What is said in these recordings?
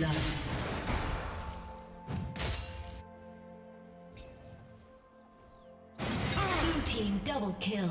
Blood. Team double kill.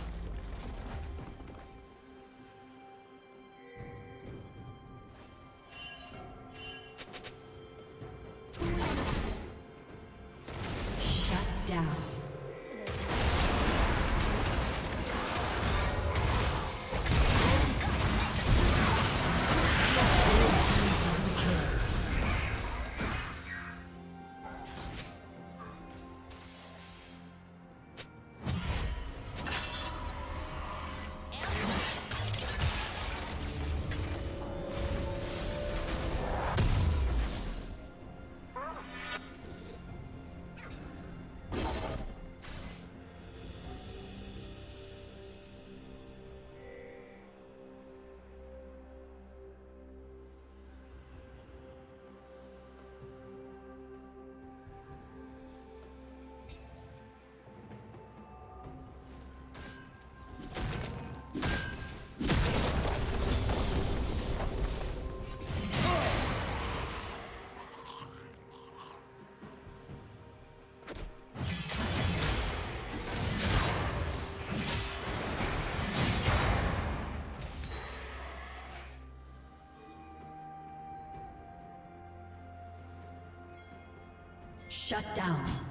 Shut down.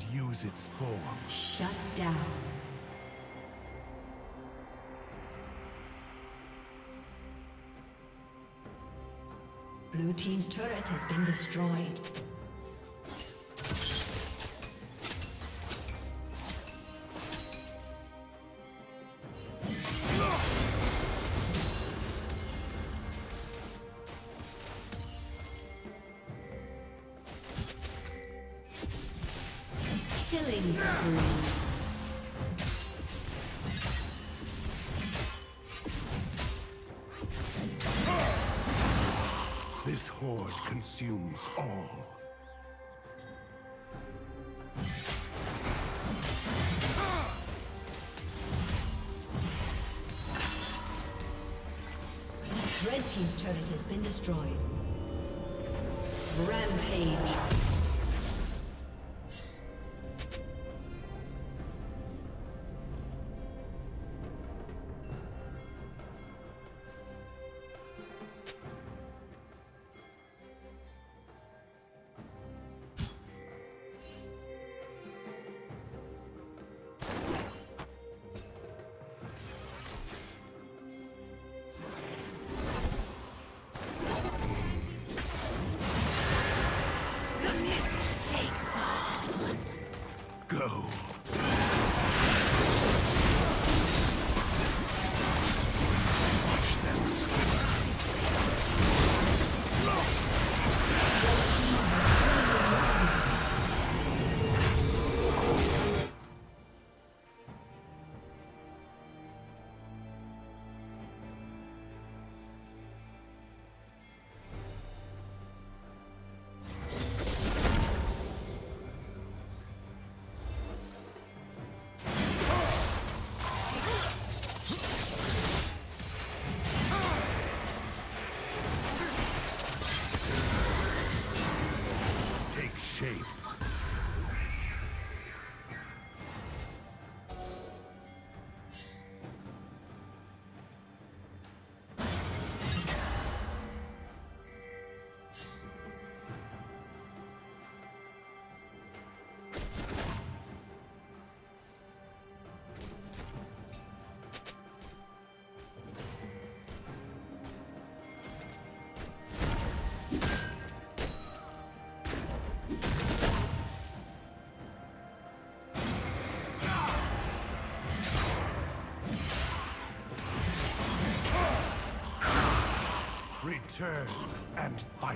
And use its form. Shut down. Blue Team's turret has been destroyed. This horde consumes all. Red Team's turret has been destroyed. Rampage. Return and fight.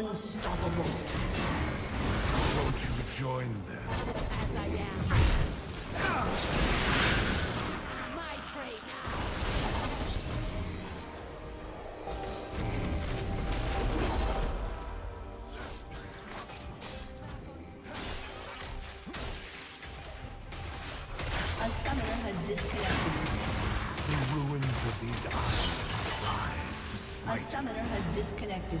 Unstoppable. Won't you join them? As I am. My prey now. A summoner has disconnected. The ruins of these islands rise to A summoner has disconnected.